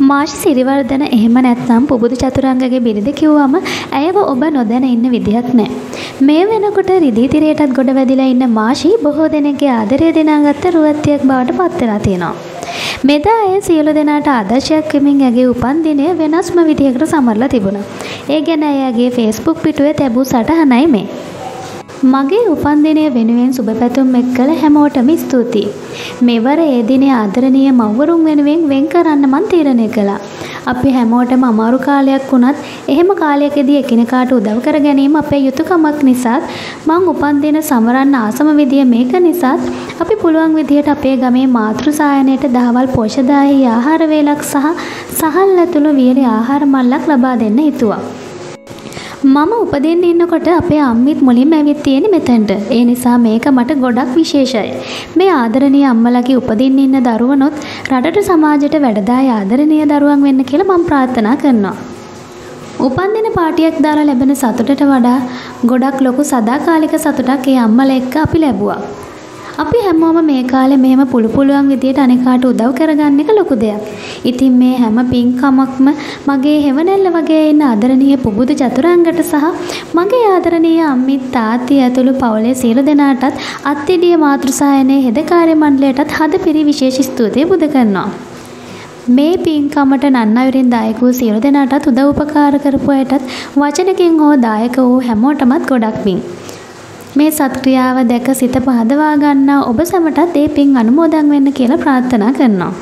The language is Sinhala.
මාෂි සිරිවර්ධන එහෙම නැත්නම් පුබුදු චතුරංගගේ බිරිඳ කිව්වම ඇයව ඔබ නොදැන ඉන්න විදිහක් නෑ. මේ වෙනකොට රිදී තිරයටත් ගොඩ වැදිලා ඉන්න මාෂි බොහෝ දෙනෙක්ගේ ආදරය දිනාගත්ත රුවත්තියක් බවට පත් වෙලා තියෙනවා. මෙදා ඇය සියලු දෙනාට ආදර්ශයක් වෙමින් ඇගේ උපන්දිනය වෙනස්ම විදිහකට සමරලා තිබුණා. ඒ ගැන ඇයගේ ෆේස්බුක් පිටුවේ තැබූ සටහනයි මේ. මගේ උපන්දිනය වෙනුවෙන් සුබ පැතුම් එක් කළ හැමෝටම ස්තුතියි. මෙවර ඒ දිනේ ආදරණීය මව්වරුන් වෙනුවෙන් වෙන් කරන්න මං තීරණය කළා. අපි හැමෝටම අමාරු කාලයක් වුණත් එහෙම කාලයකදී එකිනෙකාට උදව් කර ගැනීම අපේ යුතුයකමක් නිසාත් මං උපන්දින සමරන්න ආසම විදිය මේක නිසාත් අපි පුළුවන් විදියට අපේ ගමේ මාතෘ සායනයට දහවල් පෝෂදායී ආහාර වේලක් සහ සහල් ඇතුළු වියලි ආහාර මල්ලක් ලබා දෙන්න හිතුවා. මම උපදින්න ඉන්නකොට අපේ අම්මිත් මුලින්ම ඇවිත් තියෙන්නේ මෙතනට. ඒ නිසා මේක මට ගොඩක් විශේෂයි. මේ ආදරණීය අම්මලාගේ උපදින්න ඉන්න දරුවනොත් රටට සමාජයට වැඩදායි ආදරණීය දරුවන් වෙන්න කියලා මම ප්‍රාර්ථනා කරනවා. උපන්දින පාටියක් දාලා ලැබෙන සතුටට වඩා ගොඩක් ලොකු සදාකාලික සතුටක් ඒ අම්මලා එක්ක අපි ලැබුවා. අපි හැමෝම මේ කාලේ මෙහෙම පුළු පුළුවන් විදියට අනිකාට උදව් කරගන්න එක ලොකු දෙයක්. ඉතින් මේ හැම පින්කමක්ම මගේ හෙවණැල්ල වගේ ඉන්න ආදරණීය පුබුදු චතුරංගට සහ මගේ ආදරණීය අම්මිත් තාත්ති ඇතුළු පවුලේ සියලු දෙනාටත් අත්තිඩිය මාතෘසායනයේ හෙදකාර්ය මණ්ඩලයටත් හදපිරි විශේෂ ස්තුතිය පුද කරනවා. මේ පින්කමට නන්නයුරින් දායක වූ සියලු දෙනාටත් උදව් උපකාර කරපු අයටත් වචනකින් හෝ දායක වූ හැමෝටමත් ගොඩක් පිං. මේ සත්ක්‍රියාව දැක සිත පහදවා ගන්නා ඔබ සැමටත් ඒ පින් අනුමෝදන් වෙන්න කියලා ප්‍රාර්ථනා කරනවා.